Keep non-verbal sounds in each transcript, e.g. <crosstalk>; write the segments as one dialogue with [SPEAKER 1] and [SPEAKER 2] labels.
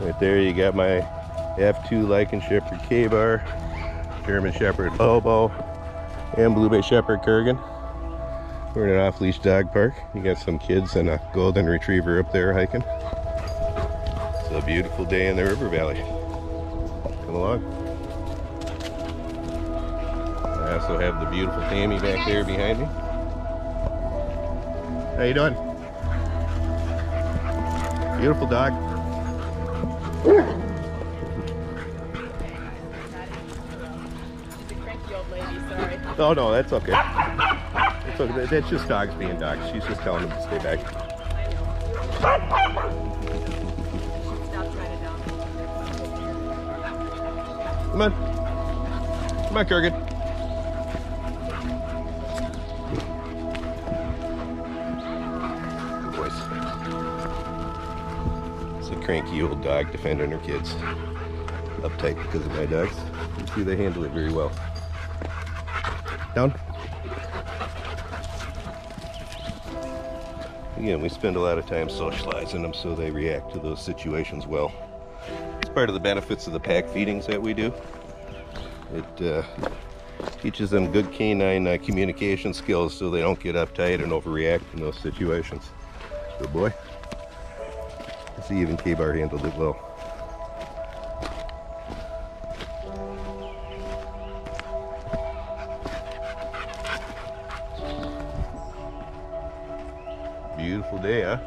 [SPEAKER 1] Right there you got my F2 Lycan Shepherd Ka-Bar, German Shepherd Lobo, and Blue Bay Shepherd Kurgan. We're in an off-leash dog park. You got some kids and a golden retriever up there hiking. It's a beautiful day in the river valley. Come along. I also have the beautiful Tammy back there behind me. How you doing? Beautiful dog. Oh no, that's okay. That's, okay. that's just dogs being dogs. She's just telling them to stay back. Come on. Come on, Kurgan. Cranky old dog defending her kids. Uptight because of my dogs. You see they handle it very well. Down. Again, we spend a lot of time socializing them so they react to those situations well. It's part of the benefits of the pack feedings that we do. It uh, teaches them good canine uh, communication skills so they don't get uptight and overreact in those situations. Good boy. See even Ka-Bar handled it well. Beautiful day, huh?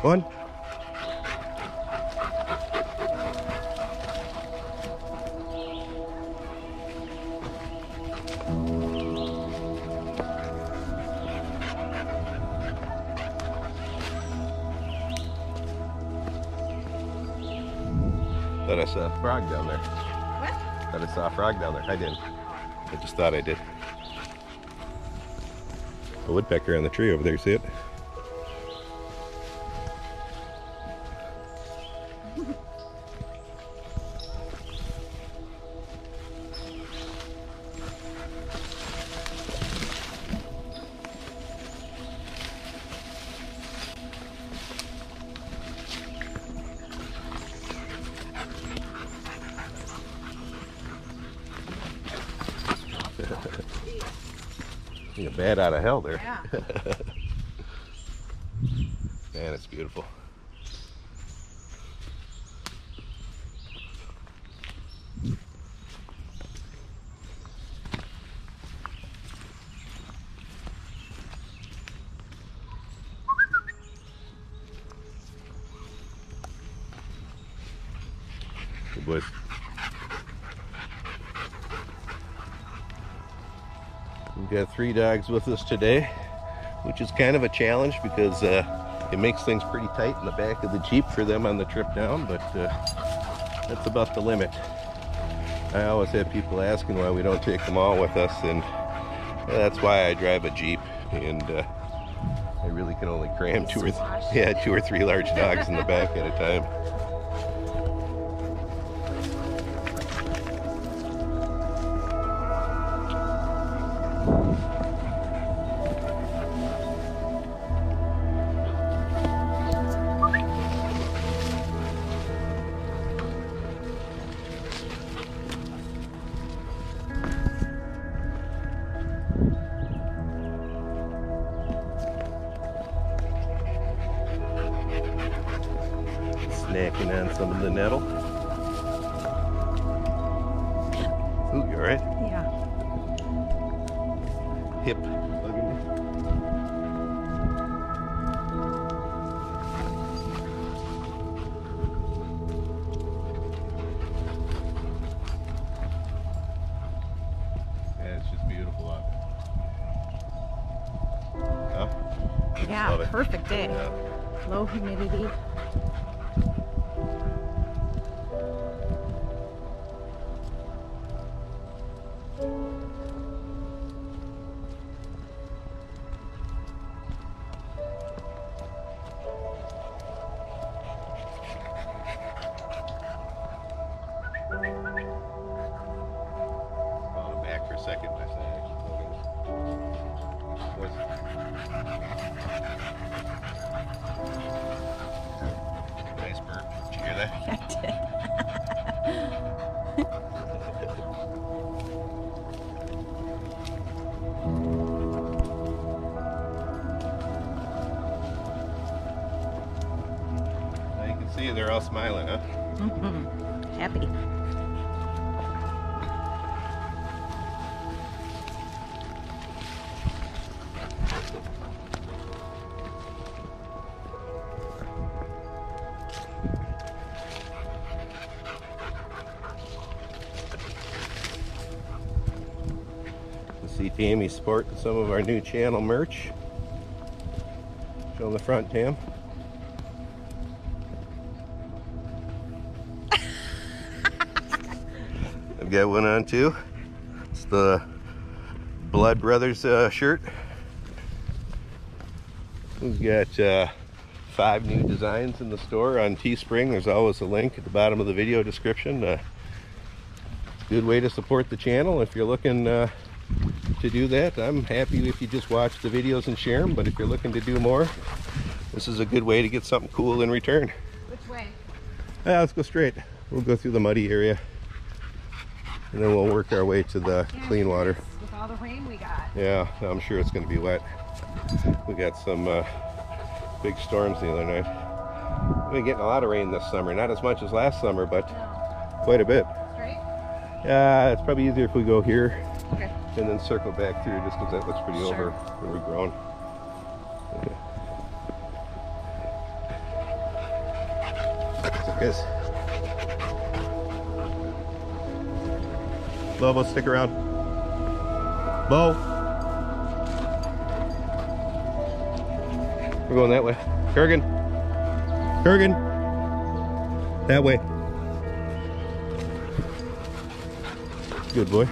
[SPEAKER 1] One. I didn't. I just thought I did. A woodpecker on the tree over there, see it? <laughs> Man, it's beautiful. Good. We've got three dogs with us today, which is kind of a challenge because uh, it makes things pretty tight in the back of the Jeep for them on the trip down, but uh, that's about the limit. I always have people asking why we don't take them all with us, and that's why I drive a Jeep, and uh, I really can only cram two or yeah two or three large dogs in the back at a time.
[SPEAKER 2] Yeah, perfect day.
[SPEAKER 1] Yeah.
[SPEAKER 2] Low humidity.
[SPEAKER 1] Tammy sporting some of our new channel merch. Show the front, Tam. <laughs> I've got one on too. It's the Blood Brothers uh, shirt. We've got uh, five new designs in the store on Teespring. There's always a link at the bottom of the video description. Uh, good way to support the channel if you're looking uh, to do that. I'm happy if you just watch the videos and share them, but if you're looking to do more, this is a good way to get something cool in return.
[SPEAKER 2] Which way?
[SPEAKER 1] Yeah, let's go straight. We'll go through the muddy area and then we'll work our way to the clean water.
[SPEAKER 2] With all the rain we got.
[SPEAKER 1] Yeah, I'm sure it's going to be wet. We got some uh, big storms the other night. We've been getting a lot of rain this summer. Not as much as last summer, but
[SPEAKER 2] No.
[SPEAKER 1] quite a bit.
[SPEAKER 2] Straight?
[SPEAKER 1] Yeah, it's probably easier if we go here
[SPEAKER 2] Okay.
[SPEAKER 1] And then circle back through just because that looks pretty
[SPEAKER 2] Sure.
[SPEAKER 1] over overgrown. So guys, Bobo, stick around. Bo, we're going that way. Kurgan, Kurgan, that way. Good boy.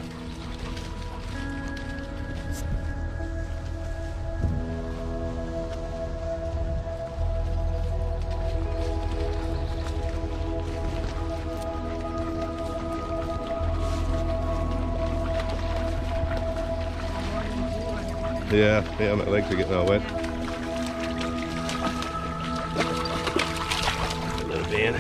[SPEAKER 1] Yeah, yeah, my legs are getting all wet. Little van.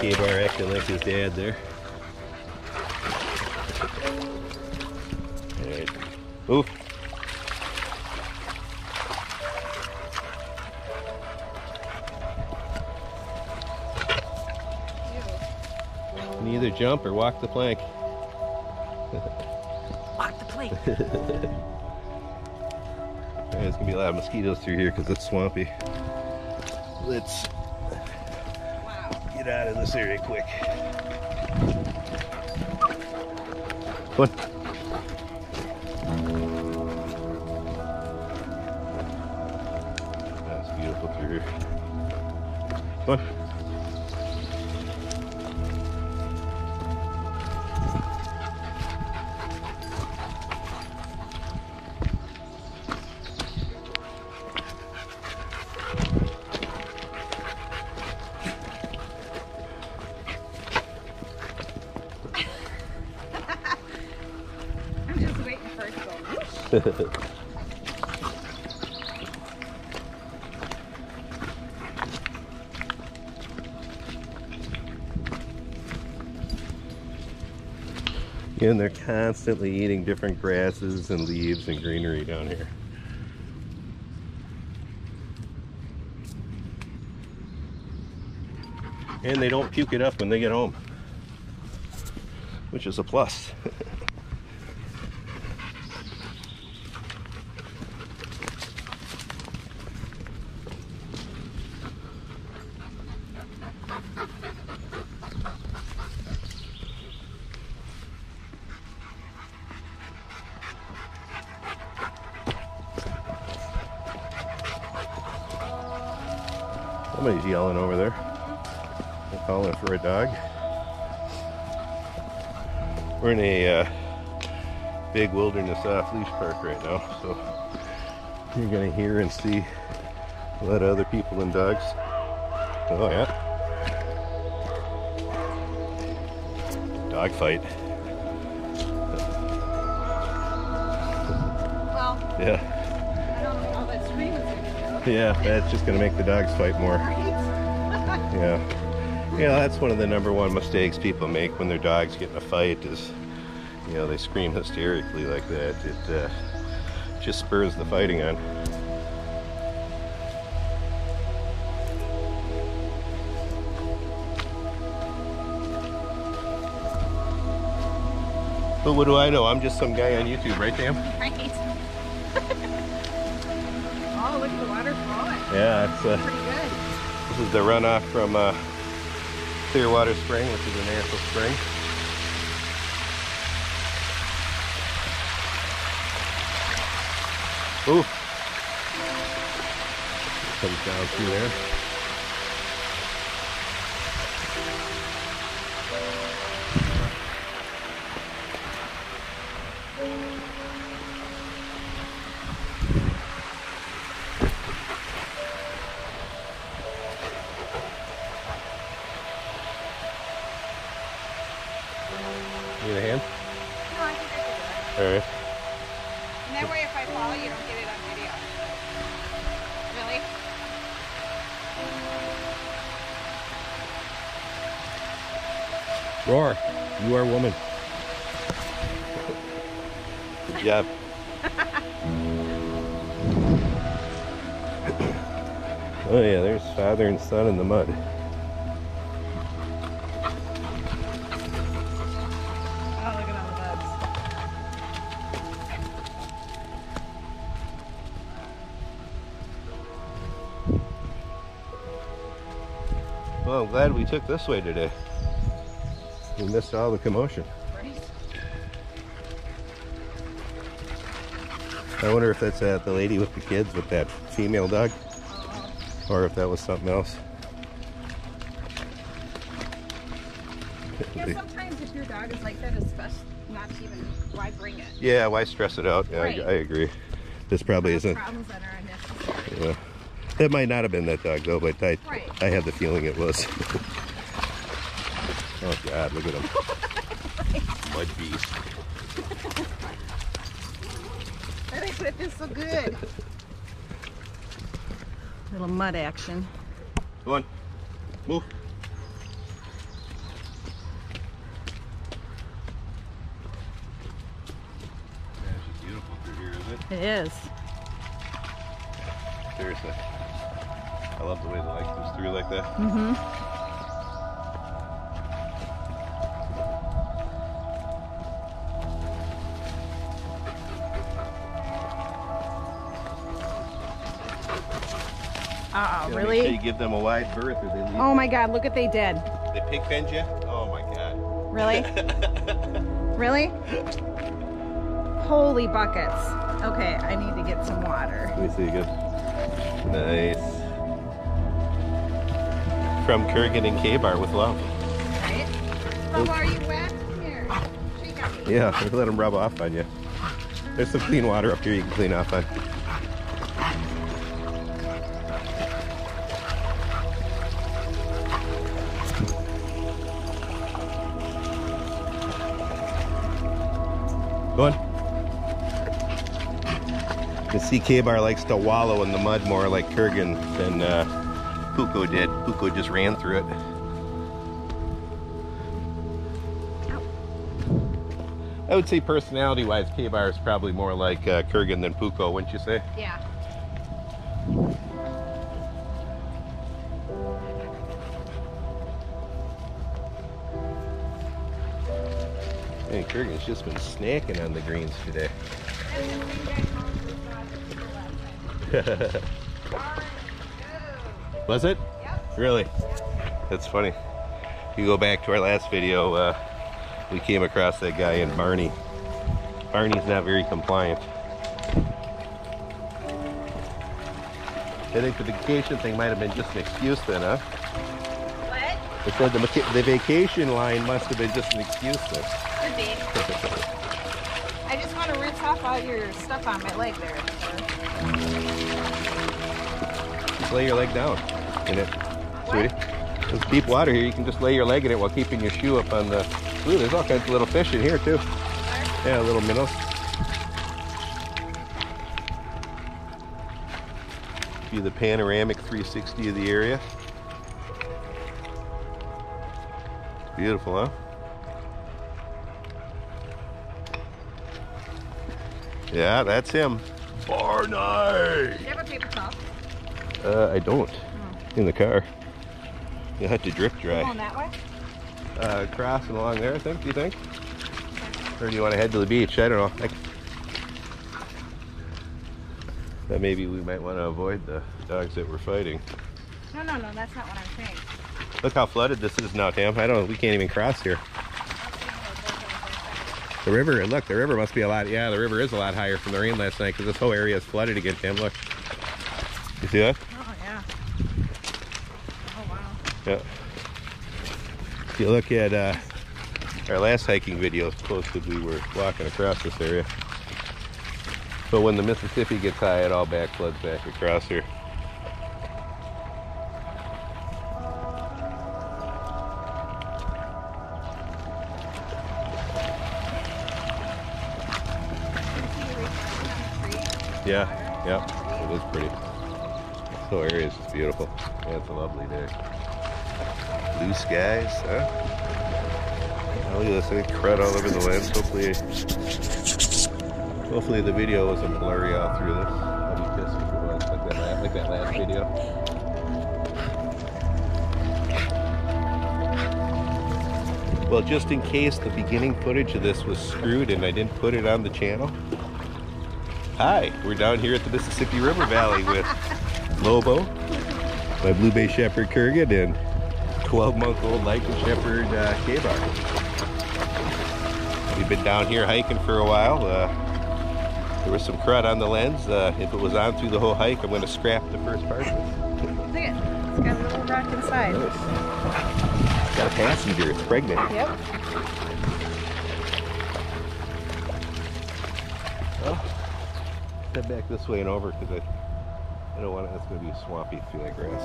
[SPEAKER 1] Ka-Bar acting like his dad there. Can either jump or walk the plank. <laughs>
[SPEAKER 3] Walk the plank. <laughs>
[SPEAKER 1] There's gonna be a lot of mosquitoes through here because it's swampy. Let's get out of this area quick. Come Come And they're constantly eating different grasses and leaves and greenery down here. And they don't puke it up when they get home, which is a plus. <laughs> park right now, so you're gonna hear and see A lot of other people and dogs. Oh yeah. Dog fight.
[SPEAKER 2] Well,
[SPEAKER 1] Yeah.
[SPEAKER 2] I don't know that scream is
[SPEAKER 1] Yeah, that's just gonna make the dogs fight more. <laughs> Yeah. Yeah, that's one of the number one mistakes people make when their dogs get in a fight is, you know, they scream hysterically like that. It uh, just spurs the fighting on. But what do I know? I'm just some guy on YouTube, right, Tam? <laughs>
[SPEAKER 2] Right. <laughs> oh, look at the water flowing.
[SPEAKER 1] Yeah, it's uh,
[SPEAKER 2] Pretty good.
[SPEAKER 1] This is the runoff from uh, Clearwater Spring, which is a natural spring. Ooh. Comes down through there. Took this way today. We missed all the commotion.
[SPEAKER 2] Right?
[SPEAKER 1] I wonder if that's uh, the lady with the kids with that female dog, or if that was something else.
[SPEAKER 2] Yeah, sometimes if your dog is like that, it's best not to even, why bring it?
[SPEAKER 1] Yeah, why stress it out? Yeah,
[SPEAKER 2] Right.
[SPEAKER 1] I, I agree. This probably
[SPEAKER 2] Cause
[SPEAKER 1] isn't.
[SPEAKER 2] Problems that are unnecessary.
[SPEAKER 1] Yeah. That might not have been that dog though, but I,
[SPEAKER 2] Right.
[SPEAKER 1] I have the feeling it was. <laughs> oh God, look at him. <laughs> Mud beast.
[SPEAKER 2] Why did I put this so good? Little mud action.
[SPEAKER 1] Come on, move. Yeah, she's beautiful through here, isn't it?
[SPEAKER 2] It is.
[SPEAKER 1] Seriously. I love the way the light comes through like that.
[SPEAKER 2] Mm-hmm. Uh oh,
[SPEAKER 1] make sure you give them a wide berth or they leave.
[SPEAKER 2] Oh my god, look what they did.
[SPEAKER 1] They pig fend you? Oh my God.
[SPEAKER 2] Really? <laughs> really? Holy buckets. Okay, I need to get some water.
[SPEAKER 1] Let me see again. Nice. From Kurgan and Ka-Bar with love.
[SPEAKER 2] Right? Bubba, are you wet? Here.
[SPEAKER 1] Yeah, let them rub off on you. There's some clean water up here you can clean off on. Go on. You can see Ka-Bar likes to wallow in the mud more like Kurgan than uh, Puukko did. Puukko just ran through it. I would say personality-wise, Ka-Bar is probably more like uh, Kurgan than Puukko, wouldn't you say?
[SPEAKER 2] Yeah.
[SPEAKER 1] Hey, Kurgan's just been snacking on the greens today. <laughs> Was it?
[SPEAKER 2] Yep.
[SPEAKER 1] Really? That's funny. If you go back to our last video, uh, we came across that guy in Barney. Barney's not very compliant. I think the vacation thing might have been just an excuse then, huh?
[SPEAKER 2] What?
[SPEAKER 1] Said the, the vacation line must have been just an excuse then.
[SPEAKER 2] Could be. <laughs> I just want to rinse off all your stuff on my leg there.
[SPEAKER 1] Lay your leg down in it, sweetie. There's deep water here. You can just lay your leg in it while keeping your shoe up on the. Ooh, there's all kinds of little fish in here too. Yeah, little minnows. View the panoramic 360 of the area. It's beautiful, huh? Yeah, that's him. Barney!
[SPEAKER 2] Do you have a paper towel?
[SPEAKER 1] Uh, I don't. In the car. You'll have to drip dry.
[SPEAKER 2] Going that way?
[SPEAKER 1] Uh, crossing along there, I think, do you think? Or do you want to head to the beach? I don't know. I... That maybe we might want to avoid the dogs that we're fighting.
[SPEAKER 2] No, no, no, that's not what I'm saying.
[SPEAKER 1] Look how flooded this is now, Tam. I don't we can't even cross here. The river, look, the river must be a lot, yeah, the river is a lot higher from the rain last night because this whole area is flooded again, Tam. Look. You see that?
[SPEAKER 2] Oh, yeah. Oh,
[SPEAKER 1] If you look at uh, our last hiking videos posted, we were walking across this area. But when the Mississippi gets high, it all back floods back across here. Yeah, yeah, it is pretty. This whole area is just beautiful. Yeah, it's a lovely day. Blue skies, huh? Oh, look at this, I think crud all over the lens. Hopefully, hopefully the video wasn't blurry all through this. I'd be pissed if it was, like that, la- like that last video. Well, just in case the beginning footage of this was screwed and I didn't put it on the channel. Hi, we're down here at the Mississippi River Valley with Lobo, my Blue Bay Shepherd Kurgan, and 12 month old Lycan Shepherd uh, Ka-Bar. We've been down here hiking for a while. Uh, there was some crud on the lens. Uh, if it was on through the whole hike, I'm going to scrap the first part of it.
[SPEAKER 2] Look at It's got a little rock inside.
[SPEAKER 1] It's got a passenger. It's pregnant.
[SPEAKER 2] Yep.
[SPEAKER 1] Well, head back this way and over because I, I don't want it. It's going to be swampy through that grass.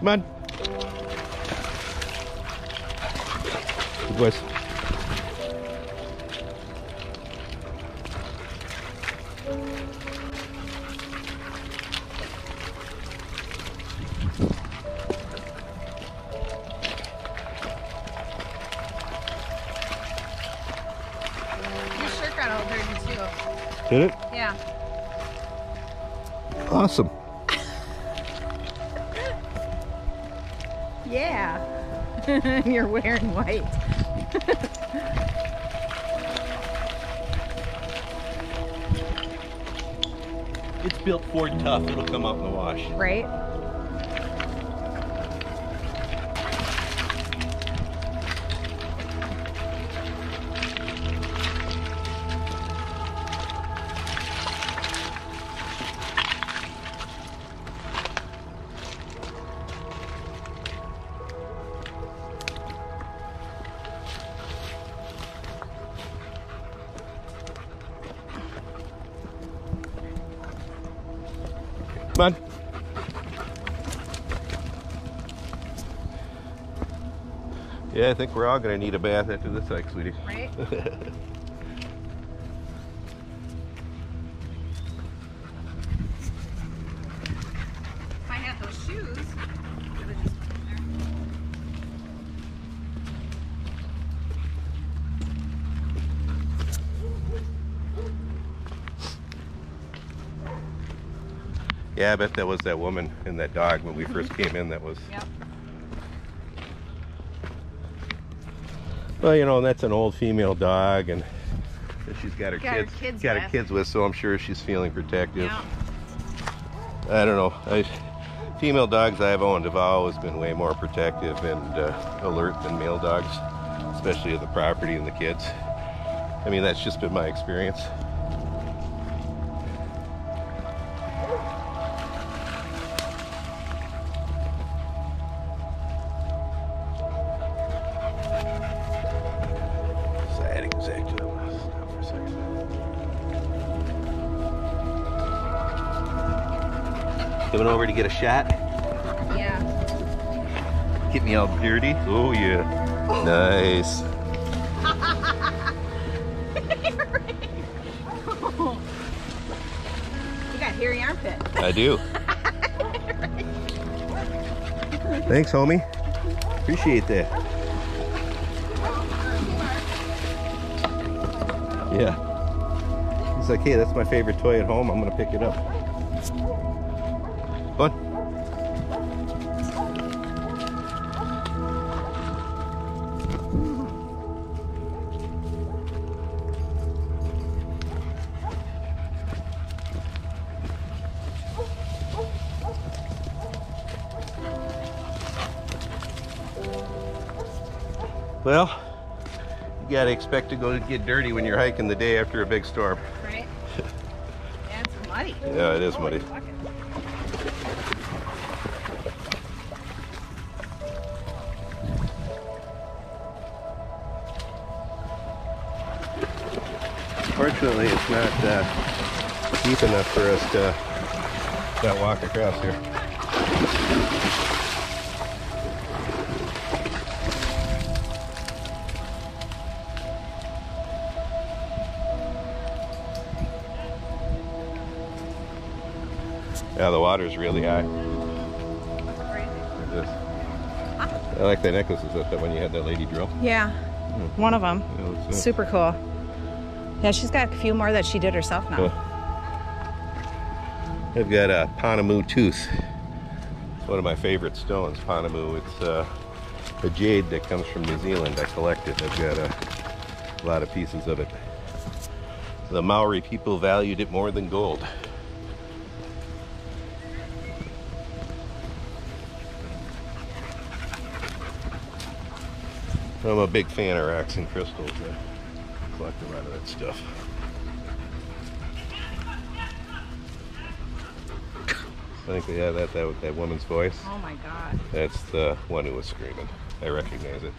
[SPEAKER 1] Come on. Good boys.
[SPEAKER 2] Wearing white.
[SPEAKER 1] It's built Ford tough. It'll come out in the wash.
[SPEAKER 2] Right?
[SPEAKER 1] Yeah, I think we're all going to need a bath after this hike, sweetie.
[SPEAKER 2] Right? <laughs> If I had those shoes, it would just put there.
[SPEAKER 1] Yeah, I bet that was that woman and that dog when we first came in. That was.
[SPEAKER 2] Yep.
[SPEAKER 1] Well, you know, that's an old female dog, and she's got her
[SPEAKER 2] Got her
[SPEAKER 1] kids,
[SPEAKER 2] kids
[SPEAKER 1] got her
[SPEAKER 2] with.
[SPEAKER 1] kids with, so I'm sure she's feeling protective.
[SPEAKER 2] Yeah.
[SPEAKER 1] I don't know. I, female dogs I've owned have always been way more protective and uh, alert than male dogs, especially of the property and the kids. I mean, that's just been my experience. Coming over to get a shot.
[SPEAKER 2] Yeah.
[SPEAKER 1] Get me all dirty. Oh yeah. Nice. <laughs>
[SPEAKER 2] You got hairy armpit.
[SPEAKER 1] I do. Thanks, homie. Appreciate that. Yeah. He's like, hey, that's my favorite toy at home. I'm gonna pick it up. Expect to go get dirty when you're hiking the day after a big storm.
[SPEAKER 2] Right? <laughs> Yeah, it's muddy.
[SPEAKER 1] Yeah, it is muddy. Fortunately, it's not uh, deep enough for us to not walk across here. Yeah, the water's really high.
[SPEAKER 2] Crazy.
[SPEAKER 1] I like the necklaces that, that when you had that lady drill.
[SPEAKER 3] Yeah, one of them.
[SPEAKER 1] Yeah.
[SPEAKER 3] Super cool. Yeah, she's got a few more that she did herself now.
[SPEAKER 1] Cool. I've got a Pounamu tooth. It's one of my favorite stones, Pounamu. It's uh, a jade that comes from New Zealand. I collect it. I've got a lot of pieces of it. The Maori people valued it more than gold. I'm a big fan of rocks and crystals. I collect a lot of that stuff. I think they have that, that that woman's voice.
[SPEAKER 3] Oh my god.
[SPEAKER 1] That's the one who was screaming. I recognize it.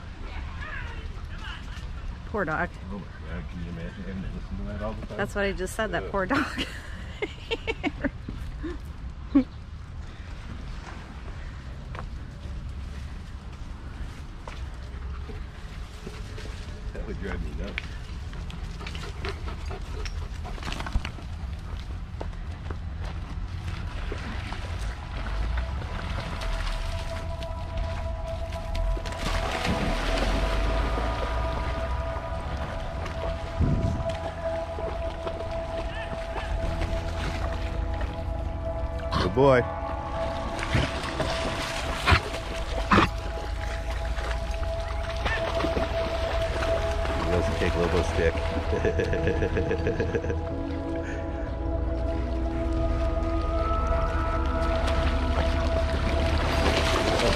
[SPEAKER 3] Poor dog.
[SPEAKER 1] Oh my god, can you imagine having to listen to that all the time?
[SPEAKER 3] That's what I just said, that poor dog. <laughs>
[SPEAKER 1] Good boy. He doesn't take Lobo's stick.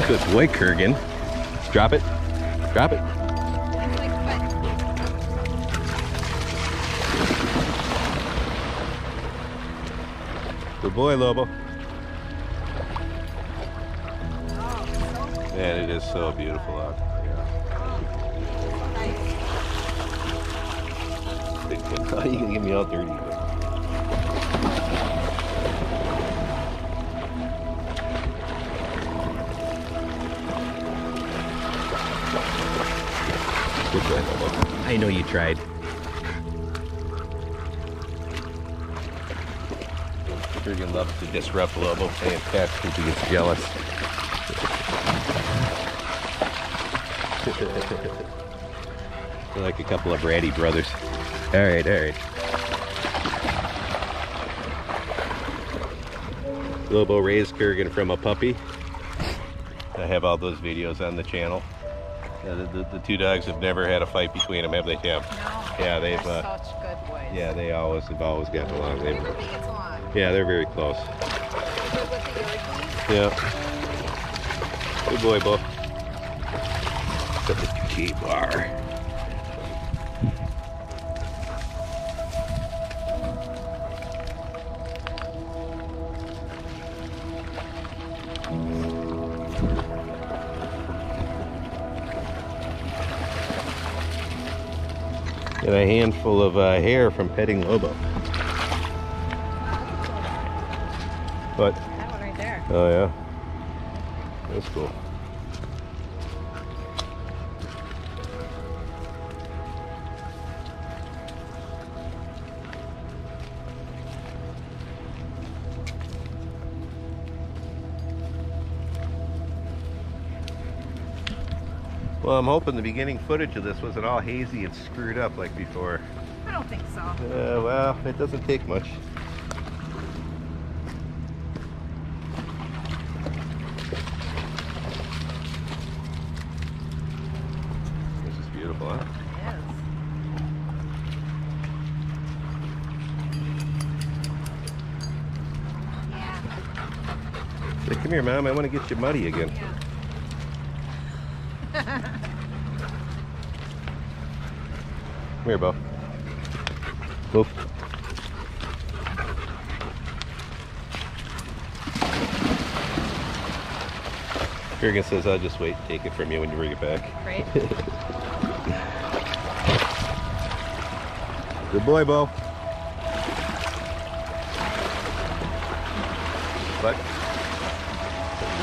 [SPEAKER 1] Good boy, Kurgan. Drop it. Drop it.
[SPEAKER 2] It's like, but
[SPEAKER 1] Good boy, Lobo.
[SPEAKER 2] So
[SPEAKER 1] Man, it is so beautiful out.
[SPEAKER 2] nice. <laughs>
[SPEAKER 1] Oh, you gonna get me all dirty. Good boy, Lobo. I know you tried. Kurgan loves to disrupt Lobo playing catch because he gets jealous. They're like a couple of bratty brothers. All right, all right. Lobo raised Kurgan from a puppy. I have all those videos on the channel. Uh, the, the, the two dogs have never had a fight between them, have they, Cam?
[SPEAKER 2] No.
[SPEAKER 1] Yeah, they've, uh,
[SPEAKER 2] such good boys.
[SPEAKER 1] Yeah, they always have always gotten along. They,
[SPEAKER 2] gets along.
[SPEAKER 1] yeah, they're very close.
[SPEAKER 2] Good with the Yorkies.
[SPEAKER 1] Yeah. Good boy, Bo. Got the G bar. And a handful of uh, hair from petting Lobo. But
[SPEAKER 3] That one right there.
[SPEAKER 1] Oh yeah. That's cool. Well, I'm hoping the beginning footage of this wasn't all hazy and screwed up like before.
[SPEAKER 2] I don't think so.
[SPEAKER 1] Uh, well, it doesn't take much. This is beautiful, huh?
[SPEAKER 2] It is. Yeah.
[SPEAKER 1] Come here, Mom. I want to get you muddy again.
[SPEAKER 2] Yeah.
[SPEAKER 1] Come here, Bo. Move. Kurgan says, I'll just wait and take it from you when you bring it back.
[SPEAKER 2] Right? <laughs>
[SPEAKER 1] Good boy, Bo. What?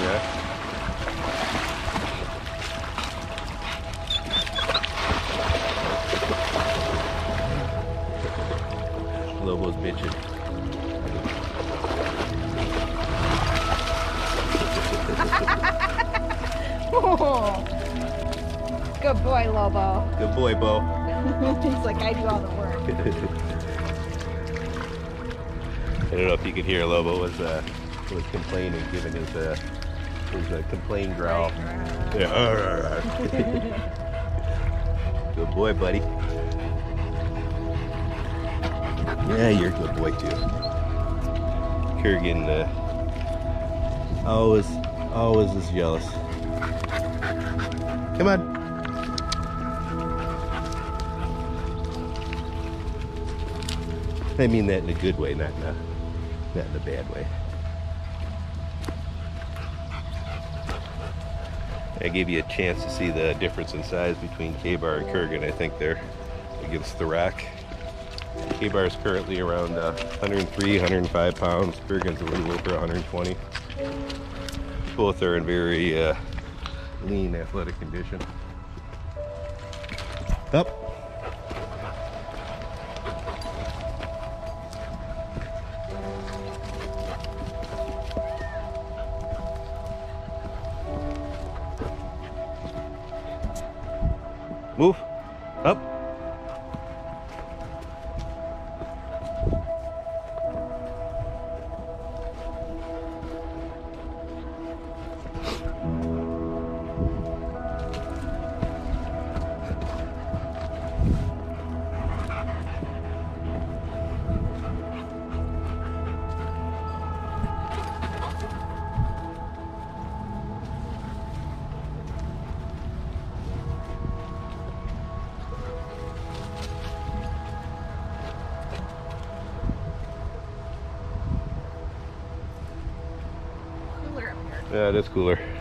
[SPEAKER 1] Yeah. Bitching. <laughs>
[SPEAKER 2] Good boy, Lobo.
[SPEAKER 1] Good boy, Bo. <laughs>
[SPEAKER 2] He's like, I do all the work. <laughs>
[SPEAKER 1] I don't know if you could hear Lobo was uh, was complaining, giving his uh, his uh, complain growl. Yeah. good boy, buddy. Yeah, you're a good boy too. Kurgan uh, always always is jealous. Come on. I mean that in a good way, not in a not in a bad way. I gave you a chance to see the difference in size between Ka-Bar and Kurgan, I think, there against the rack. Ka-Bar is currently around uh, 103, 105 pounds. Kurgan's a little over 120. Both are in very uh, lean, athletic condition. Up. Move.
[SPEAKER 2] Cooler.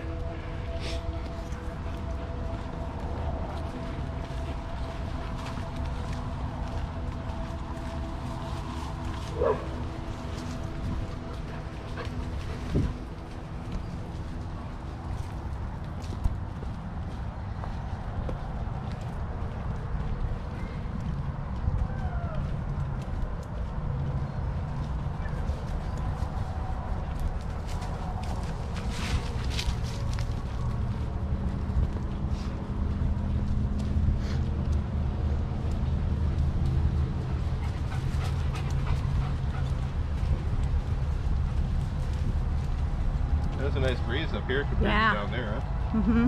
[SPEAKER 1] That's a nice breeze up here compared
[SPEAKER 3] Yeah.
[SPEAKER 1] to down there, huh?
[SPEAKER 3] Mm-hmm.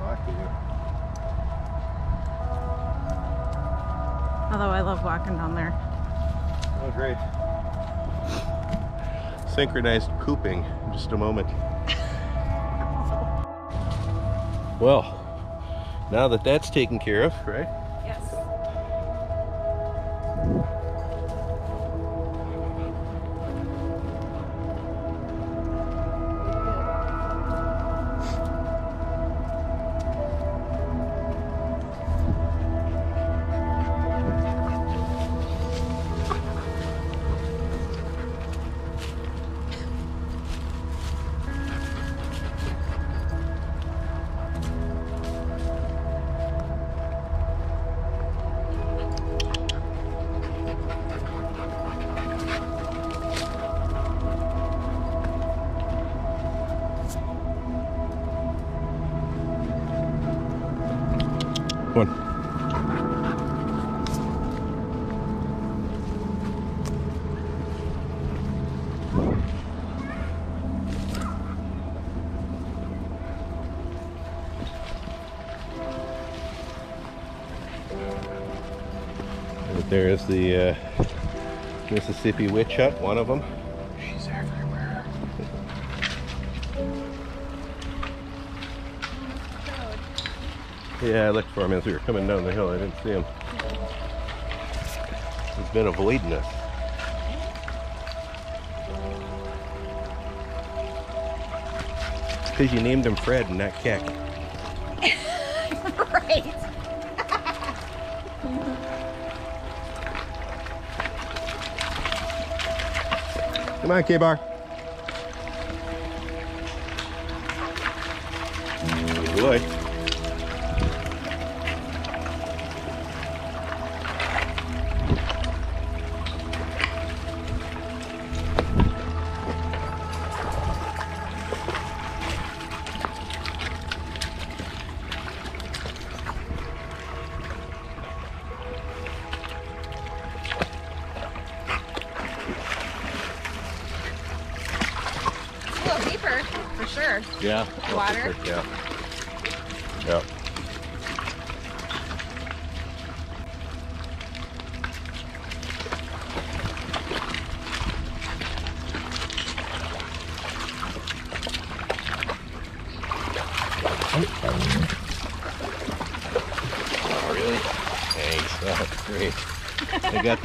[SPEAKER 1] Rocky.
[SPEAKER 3] Although I love walking down there.
[SPEAKER 1] Oh, great. Synchronized cooping in just a moment. Well, now that that's taken care of, right? There's the uh, Mississippi witch hut, one of them. She's everywhere. Yeah, I looked for him as we were coming down the hill. I didn't see him. He's been avoiding us. Because you named him Fred and not Keck. Come on, Ka-Bar. Good boy.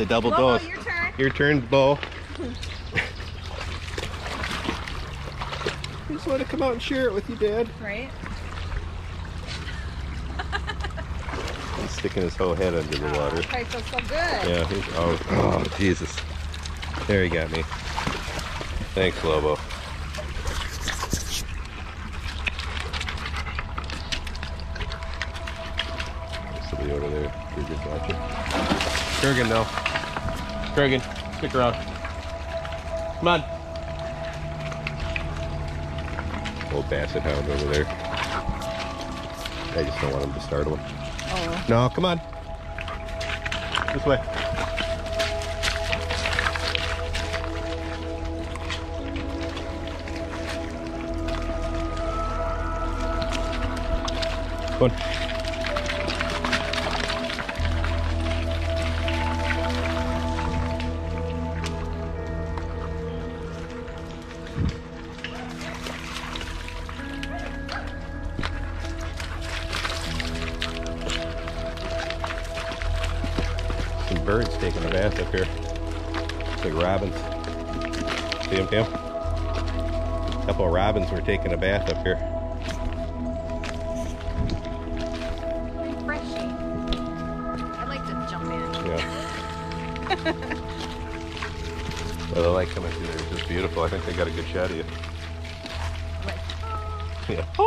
[SPEAKER 1] The double
[SPEAKER 2] Lobo,
[SPEAKER 1] dose.
[SPEAKER 2] your turn.
[SPEAKER 1] Your turn, Bo. I <laughs> just want to come out and share it with you, Dad.
[SPEAKER 2] Right? <laughs>
[SPEAKER 1] He's sticking his whole head under the oh, water.
[SPEAKER 2] Oh, feels so good.
[SPEAKER 1] Yeah, he's, oh, oh, Jesus. There he got me. Thanks, Lobo. Somebody over there. Kurgan's watching. Kurgan, no. Kurgan, stick around. Come on. Old basset hound over there. I just don't want him to startle him.
[SPEAKER 3] Oh.
[SPEAKER 1] No, come on. This way. Come on. Taking a bath up here.
[SPEAKER 2] Refreshing. I like to jump in.
[SPEAKER 1] Yeah. <laughs> well, the light coming through there is just beautiful. I think they got a good shot of you. Yeah. Oh.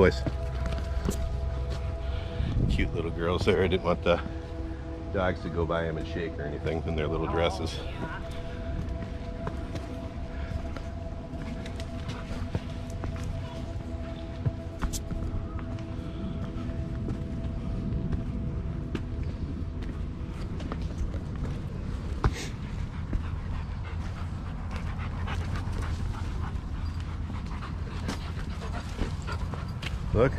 [SPEAKER 1] Boys. Cute little girls there. I didn't want the dogs to go by them and shake or anything in their little dresses. Look,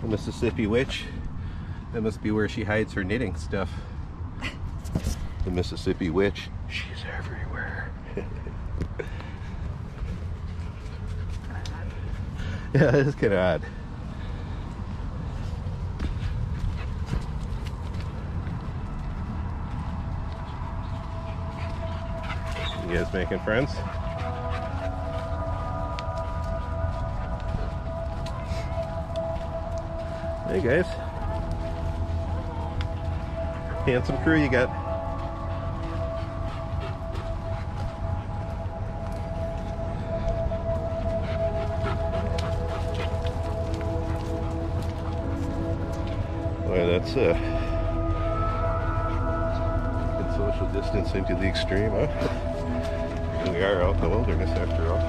[SPEAKER 1] the Mississippi witch. That must be where she hides her knitting stuff. the Mississippi witch. She's everywhere. <laughs> yeah, it's kind of odd. You guys making friends? Hey guys. Handsome crew you got. Boy, that's uh, social distancing to the extreme, huh? We are out in the wilderness after all.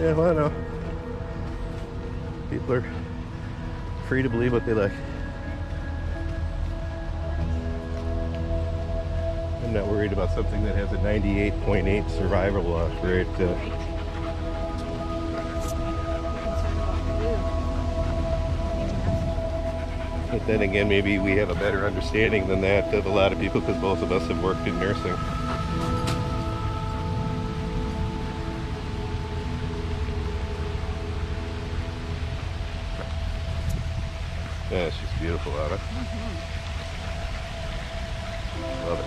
[SPEAKER 1] Yeah, well, I know. People are free to believe what they like. I'm not worried about something that has a 98.8 survival uh, rate. Uh, But then again, maybe we have a better understanding than that of a lot of people because both of us have worked in nursing. Yeah, it's just beautiful out it. Mm-hmm. Love it.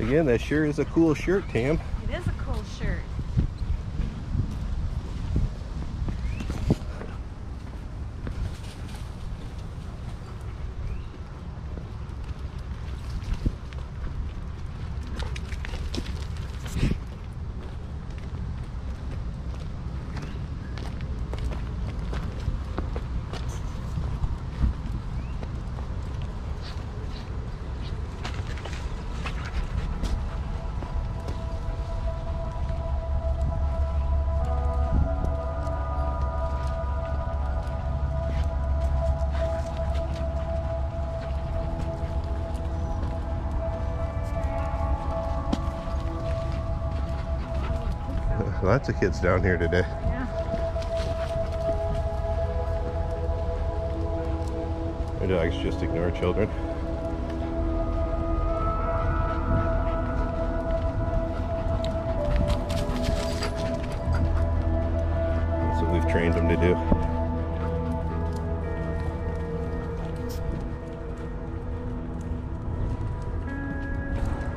[SPEAKER 1] Again, that sure is a cool shirt, Tam.
[SPEAKER 2] It is a cool shirt.
[SPEAKER 1] Lots of kids down here today.
[SPEAKER 2] Yeah.
[SPEAKER 1] My dogs just ignore children. That's what we've trained them to do.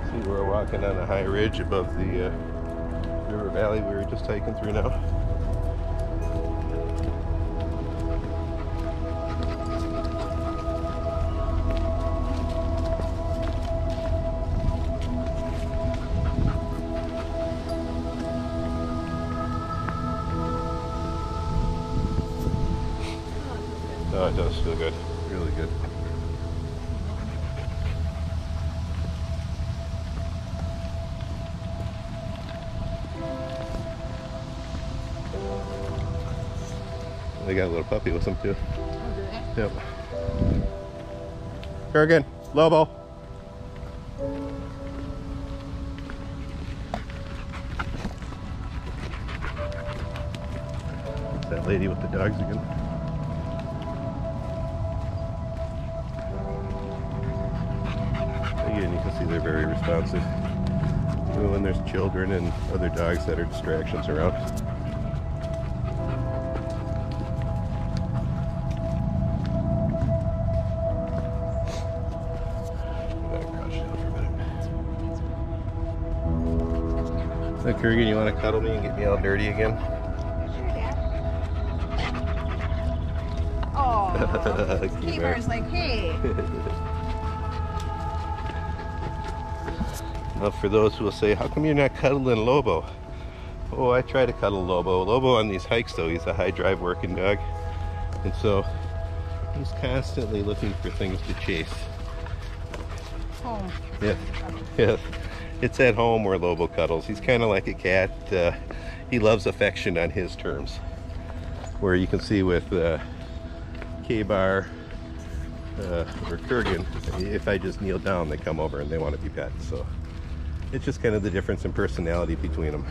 [SPEAKER 1] See, we're walking on a high ridge above the uh, valley we were just hiking through now. Oh, it does feel good. Really good. Little puppy with them too. Yep. Kurgan, Lobo. That lady with the dogs again. Again, you can see they're very responsive. Even when there's children and other dogs that are distractions around. Kurgan, you want to cuddle me and get me all dirty again?
[SPEAKER 2] Sure, Dad. Oh,
[SPEAKER 1] Key
[SPEAKER 2] like, hey. <laughs>
[SPEAKER 1] Now, for those who will say, how come you're not cuddling Lobo? Oh, I try to cuddle Lobo. Lobo on these hikes, though, he's a high drive working dog. And so he's constantly looking for things to chase.
[SPEAKER 2] Home.
[SPEAKER 1] Yeah, yeah. It's at home where Lobo cuddles. He's kind of like a cat. Uh, he loves affection on his terms. Where you can see with uh, Ka-Bar uh, or Kurgan, if I just kneel down, they come over and they want to be pet. So it's just kind of the difference in personality between them.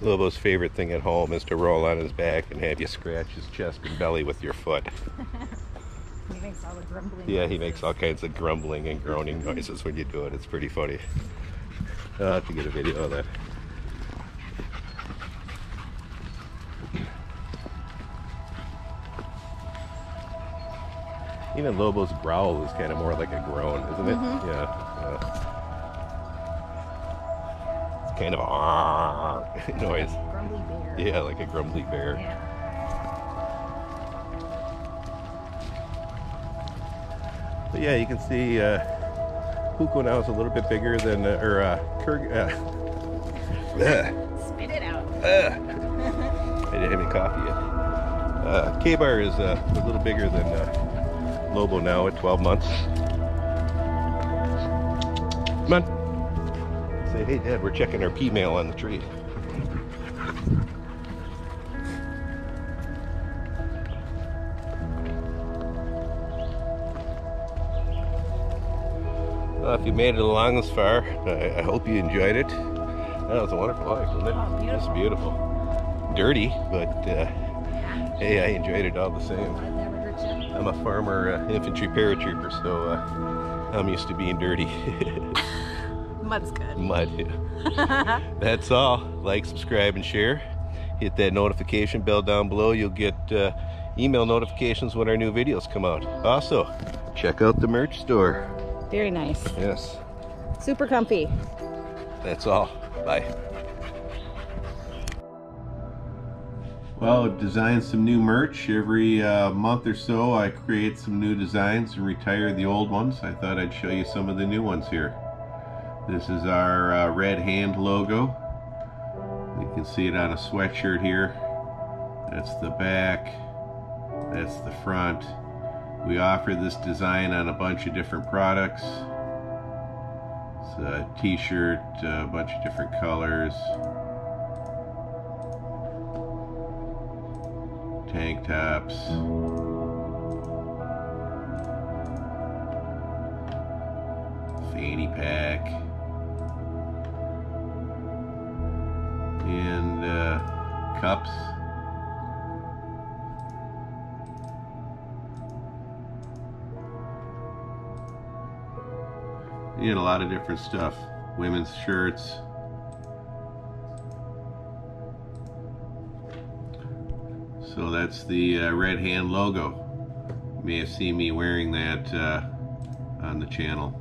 [SPEAKER 1] Lobo's favorite thing at home is to roll on his back and have you scratch his chest and belly with your foot. <laughs>
[SPEAKER 2] He makes all the grumbling.
[SPEAKER 1] Yeah, he makes all kinds of grumbling and groaning noises when you do it. It's pretty funny. I'll have to get a video of that. Even Lobo's growl is kind of more like a groan, isn't it? Mm-hmm. Yeah. yeah. It's kind of <laughs> a noise.
[SPEAKER 2] Grumbly bear.
[SPEAKER 1] Yeah, like a grumbly bear.
[SPEAKER 2] Yeah.
[SPEAKER 1] But yeah, you can see uh, Puukko now is a little bit bigger than, uh, or uh, Kurg, uh, <laughs>
[SPEAKER 2] Spit it out.
[SPEAKER 1] ugh. I didn't have any coffee yet. Uh, Ka-Bar is uh, a little bigger than uh, Lobo now at 12 months. Hey Dad, we're checking our P mail on the tree. Well, if you made it along this far, I, I hope you enjoyed it. That was a wonderful hike, wasn't it?
[SPEAKER 2] Oh,
[SPEAKER 1] Just beautiful. Dirty, but uh, hey, I enjoyed it all the same.
[SPEAKER 2] It never hurts you.
[SPEAKER 1] I'm a farmer uh, infantry paratrooper, so uh, I'm used to being dirty. <laughs>
[SPEAKER 2] Mud's good. <laughs>
[SPEAKER 1] Mud. That's all. Like, subscribe, and share. Hit that notification bell down below. You'll get uh, email notifications when our new videos come out. Also, check out the merch store.
[SPEAKER 3] Very nice.
[SPEAKER 1] Yes,
[SPEAKER 3] Super comfy.
[SPEAKER 1] that's all. Bye. Well, I've designed some new merch. Every uh, month or so, I create some new designs and retire the old ones. I thought I'd show you some of the new ones here. This is our uh, red hand logo. You can see it on a sweatshirt here. That's the back. That's the front. We offer this design on a bunch of different products. It's a t-shirt, a bunch of different colors. Tank tops. Fanny pack. And uh, cups. You get a lot of different stuff. Women's shirts. So that's the uh, Red Hand logo. You may have seen me wearing that uh, on the channel.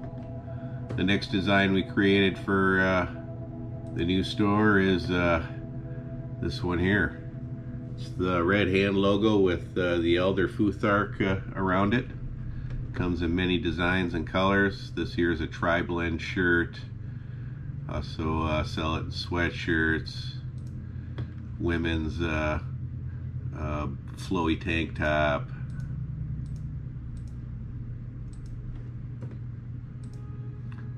[SPEAKER 1] The next design we created for uh, the new store is uh, this one here. It's the Red Hand logo with uh, the Elder Futhark uh, around it. Comes in many designs and colors. This here is a tri-blend shirt. Also uh, sell it in sweatshirts, women's uh, uh, flowy tank top.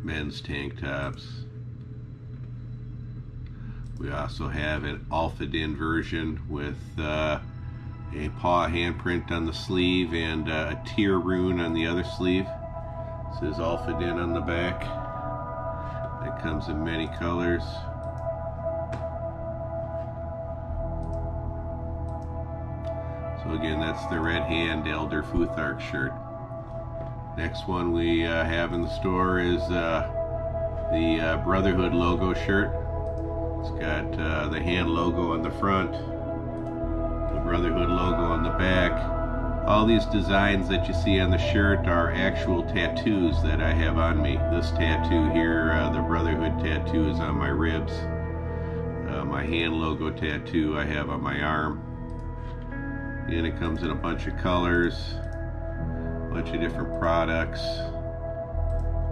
[SPEAKER 1] Men's tank tops. We also have an Alphadin version with uh, a paw handprint on the sleeve and uh, a Tyr rune on the other sleeve. says Alpha Den on the back. That comes in many colors. So again, that's the Red Hand Elder Futhark shirt. Next one we uh, have in the store is uh, the uh, Brotherhood logo shirt. It's got uh, the hand logo on the front, the Brotherhood logo on the back. All these designs that you see on the shirt are actual tattoos that I have on me. This tattoo here, uh, the Brotherhood tattoo, is on my ribs. Uh, my hand logo tattoo I have on my arm. And it comes in a bunch of colors, a bunch of different products,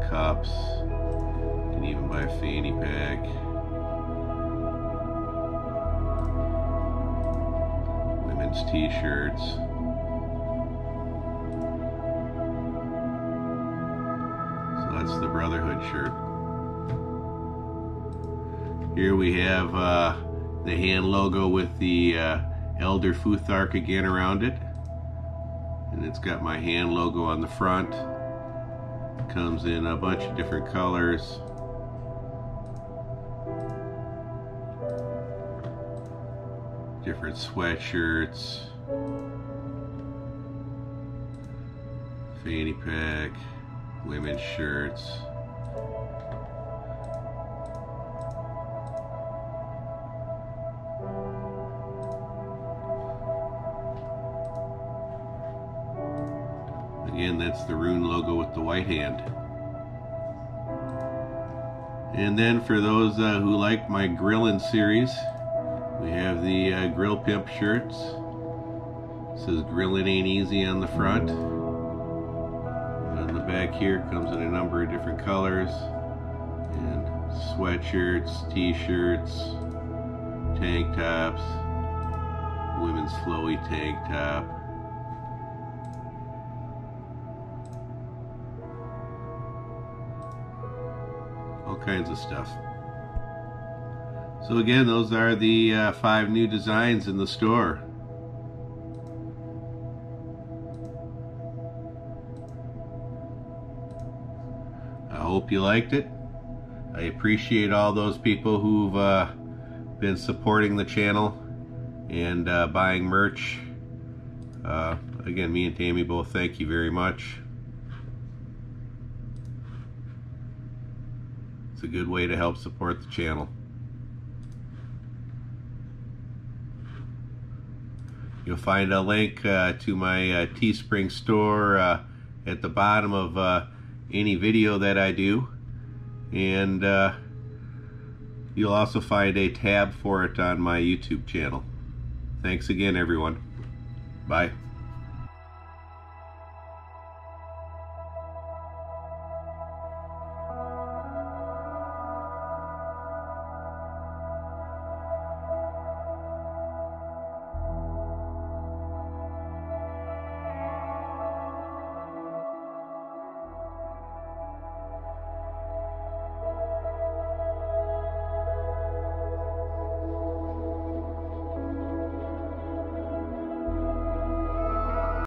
[SPEAKER 1] cups, you can even buy a fanny pack. T-shirts. So that's the Brotherhood shirt. Here we have uh, the hand logo with the uh, Elder Futhark again around it. And it's got my hand logo on the front. Comes in a bunch of different colors. Different sweatshirts. Fanny pack. Women's shirts. Again, that's the rune logo with the white hand. And then for those uh, who like my grilling series, we have the uh, Grill Pimp shirts. It says grilling ain't easy on the front. And on the back here comes in a number of different colors. And sweatshirts, t-shirts, tank tops, women's flowy tank top. all kinds of stuff. So again, those are the uh, five new designs in the store. I hope you liked it. I appreciate all those people who've uh, been supporting the channel and uh, buying merch. Uh, again, me and Tammy both thank you very much. It's a good way to help support the channel. You'll find a link uh, to my uh, Teespring store uh, at the bottom of uh, any video that I do. And uh, you'll also find a tab for it on my YouTube channel. Thanks again, everyone. Bye.